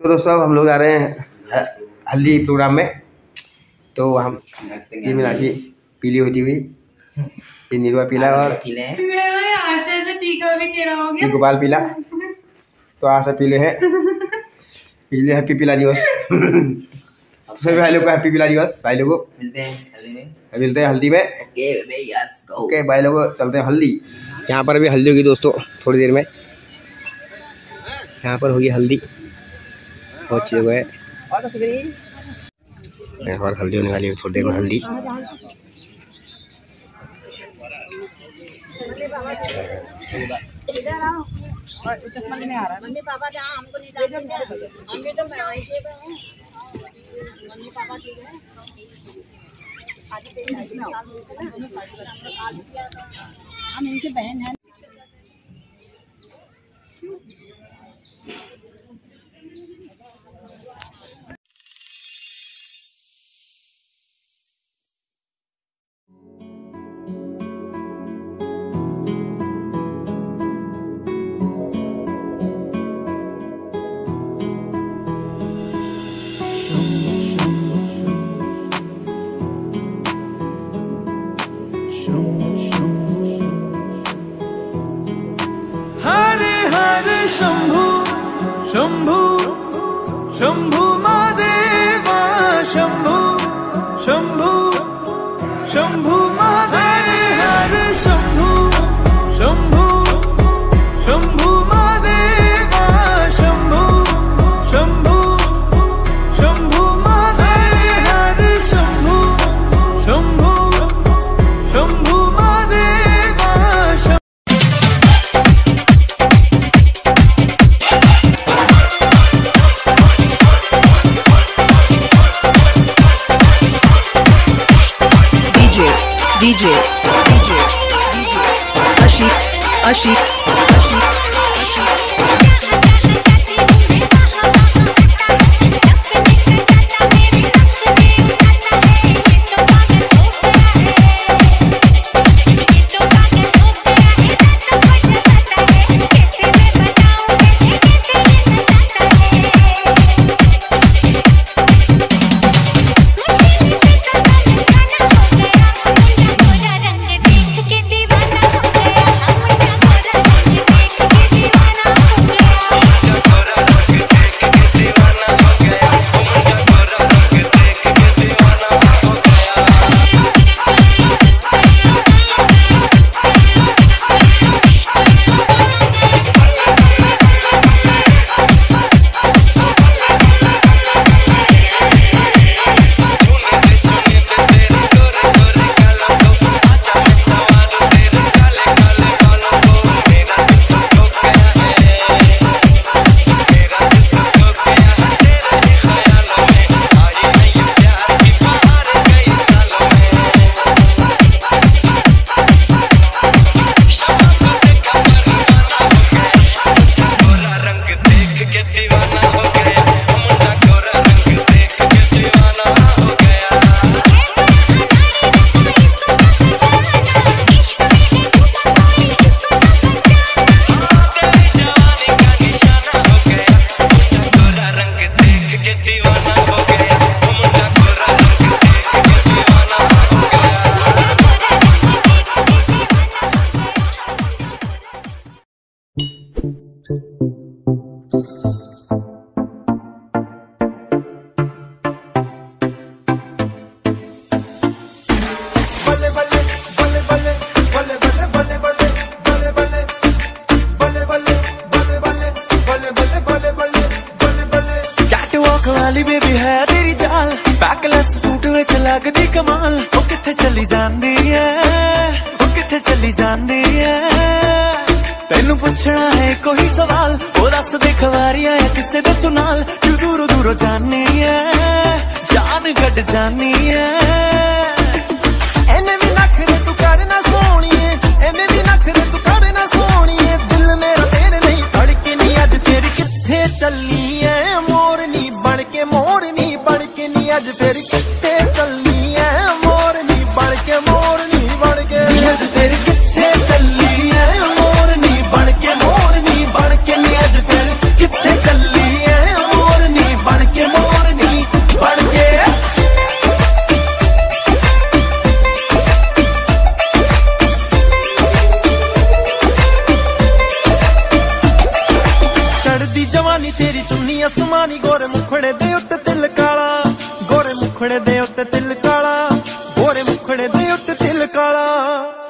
तो दोस्तों हम लोग आ रहे हैं हल्दी प्रोग्राम में। तो हम ये मीनाक्षी पीली होती हुई ये नीलवा पीला और मेरा आज से टीका भी टेढ़ा हो ये गोपाल पीला। तो आज से पीले हैं। इसलिए हैप्पी पीला दिवस। तो सभी भाई लोग को हैप्पी पीला दिवस भाई लोगों मिलते हैं हल्दी में। मिलते हैं हल्दी में। Okay baby yes go okay भाई लोगों चलते हैं हल्दी। यहाँ पर भी हल्दी होगी दोस्तों थोड़ी देर में। यहाँ पर होगी हल्दी। बहुत अच्छी जगह है यहाँ पर हल्दी होने वाली है थोड़ी देर में हल्दी। मम्मी पापा जहाँ हमको नहीं जानते मम्मी तो मैं वहीं पे हूँ। मम्मी पापा ठीक है? हम इनकी बहन है। ਕਮਾਲ ਉਹ ਕਿੱਥੇ ਚੱਲੀ ਜਾਂਦੀ ਐ ਉਹ ਕਿੱਥੇ ਚੱਲੀ ਜਾਂਦੀ ਐ ਤੈਨੂੰ ਪੁੱਛਣਾ ਹੈ ਕੋਈ ਸਵਾਲ ਉਹ ਦੱਸ ਦੇ ਖਵਾਰੀਆਂ ਐ ਕਿਸੇ ਦੇ ਤੂੰ ਨਾਲ ਕਿਉਂ ਦੂਰੋਂ ਦੂਰੋਂ ਜਾਣੀ ਐ ਜਾਨ ਕੱਢ ਜਾਣੀ ਐ ਦੇ ਤਿਲ ਕਾਲਾ ਗੋਰੇ ਮੁਖੜੇ ਦੇ ਉੱਤੇ ਤਿਲ ਕਾਲਾ।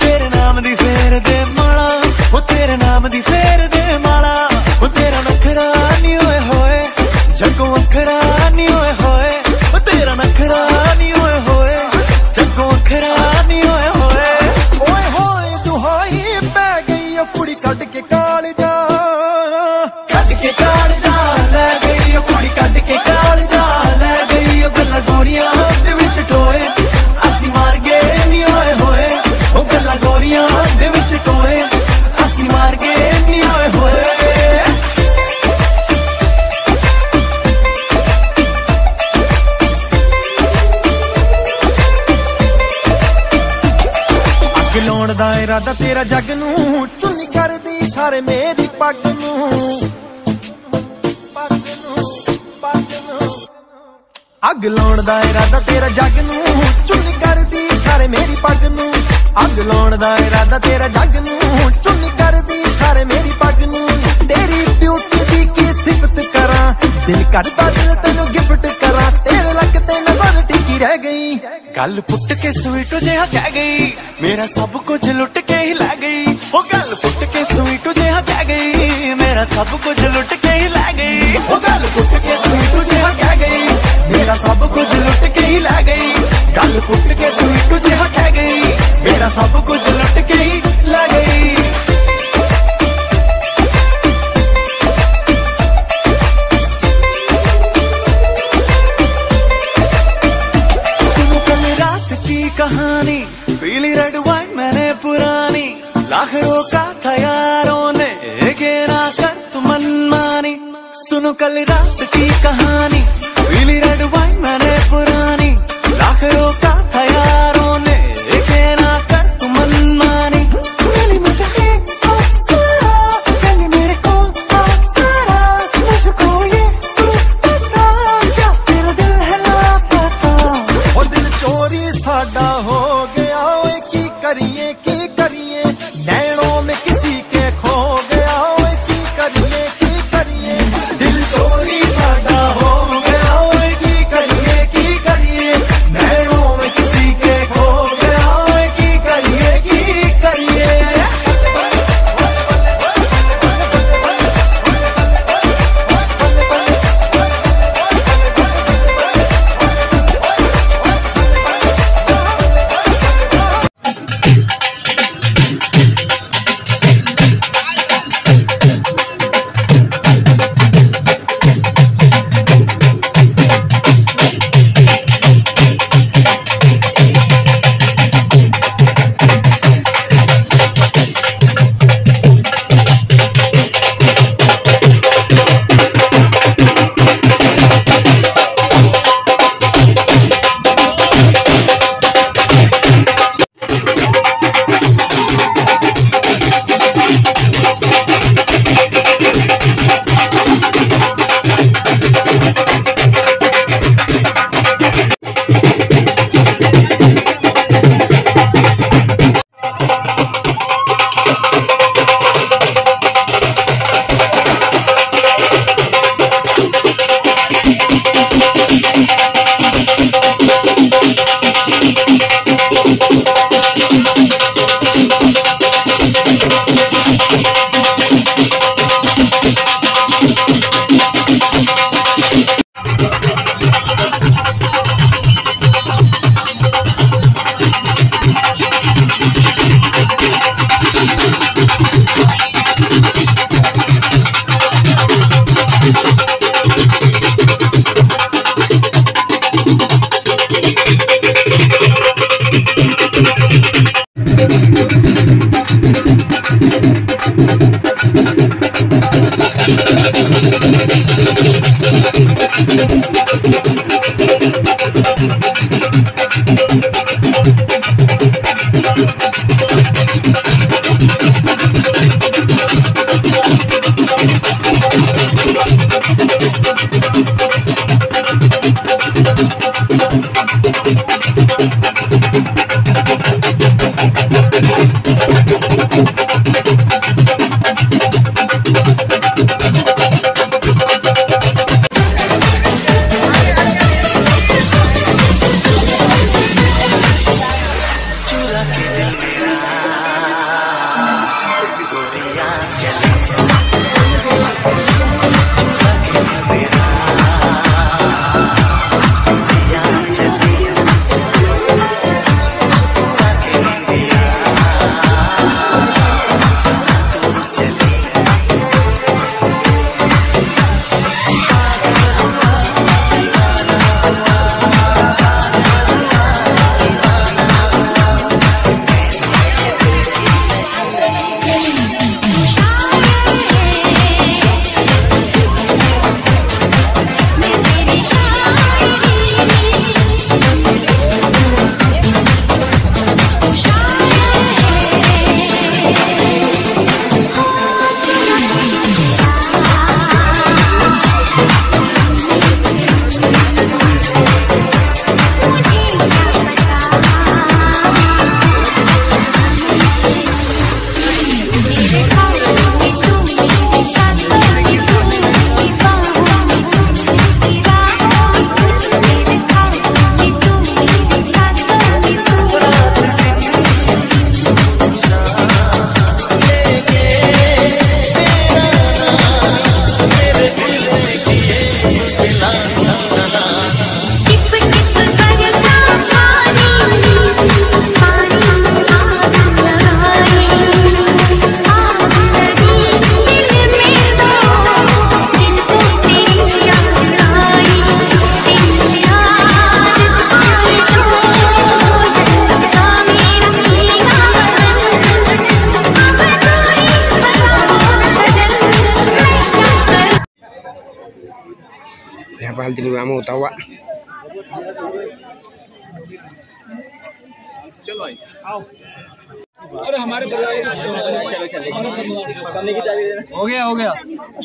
ਤੇਰੇ ਨਾਮ ਦੀ ਫੇਰ ਦੇ ਇਰਾਦਾ ਜੱਗ ਨੂੰ ਚੁੰਨੀ ਕਰਦੀ ਸਾਰੇ ਮੇਰੀ ਪੱਗ ਨੂੰ। ਪੱਗ ਨੂੰ ਪੱਗ ਨੂੰ। ਅੱਗ ਲਾਉਣ ਦਾ ਇਰਾਦਾ ਤੇਰਾ ਜੱਗ ਨੂੰ ਚੁੰਨੀ ਕਰਦੀ ਸਾਰੇ ਮੇਰੀ ਪੱਗ ਨੂੰ। ਅੱਗ ਲਾਉਣ ਦਾ ਇਰਾਦਾ ਤੇਰਾ ਜੱਗ ਨੂੰ ਚੁੰਨੀ ਕਰਦੀ ਸਾਰੇ ਮੇਰੀ ਪੱਗ ਨੂੰ। ਤੇਰੀ ਬਿਊਟੀ ਦੀ ਕੀ ਸਿਫਤ ਕਰਾਂ? ਦਿਲ ਕਰਦਾ ਦਿਲ ਤੈਨੂੰ ही रह गई। गल पुट के स्वीट जिहा कह गई। मेरा सब कुछ लुट के ही ला गई। वो गल पुट के स्वीट जिहा कह गई। मेरा सब कुछ लुट के ही ला गई। वो गल पुट के स्वीट जिहा कह गई। मेरा सब कुछ लुट के ही ला गई। गल पुट के स्वीट जिहा कहानी पीली रेड वाइन मैंने पुरानी, लाख का था यारों ने एक ना कर तू मनमानी, सुनो कल रात की कहानी।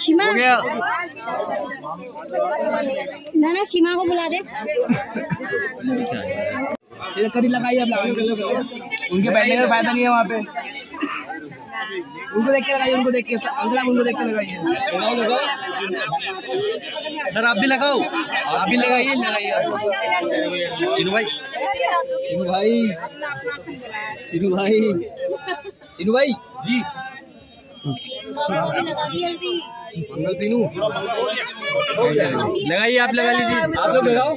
सीमा हो। गया ना ना सीमा को बुला दे। करी लगाइए आप उनके बैठने का फ़ायदा नहीं है वहाँ पे। उनको देख के लगाइए उनको देख के। अंकल उनको देख के लगाइए सर आप भी लगाओ। आप भी लगाइए लगाइए चिनू भाई चिनू भाई। चिनू भाई। चिनू भाई जी। मंगल तीनू लगाइए आप लगा लीजिए। आप लोग लगाओ।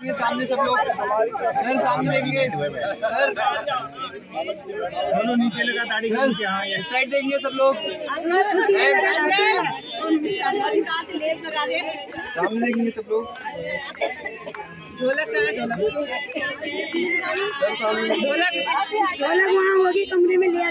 ये सामने सब लोग सर सामने देखिए सर दोनों नीचे लगा दाढ़ी कर के हाँ साइड देखिए सब लोग। सामने देखेंगे सब लोग। ढोलक ढोलक? वहाँ होगी कमरे में लिया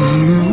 你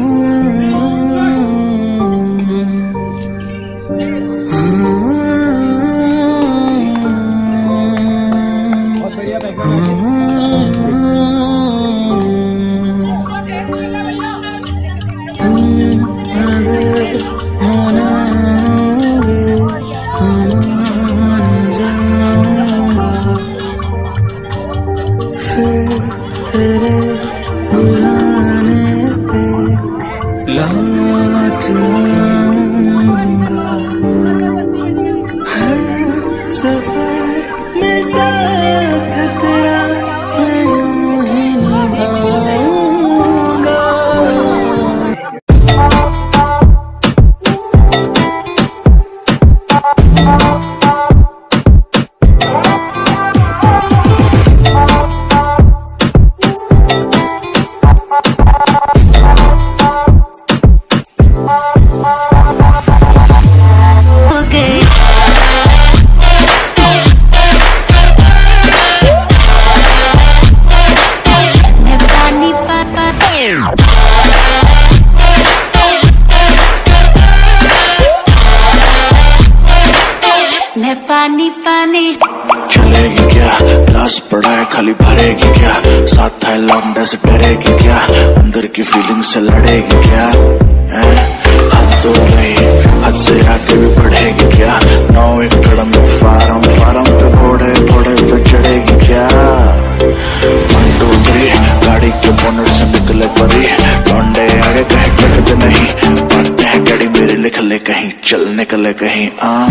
है खाली भरेगी क्या? साथ थाईलैंड से डरेगी क्या? अंदर की फीलिंग से लड़ेगी क्या? हद तो नहीं हद से आगे भी बढ़ेगी क्या? नौ एकड़ में फार्म पे घोड़े घोड़े पे चढ़ेगी क्या? वन टू थ्री गाड़ी के से निकले परी। लौंडे आगे कहीं टिकते नहीं, बातें हैं गाड़ी मेरी लिख ले कहीं, चल निकले कहीं आ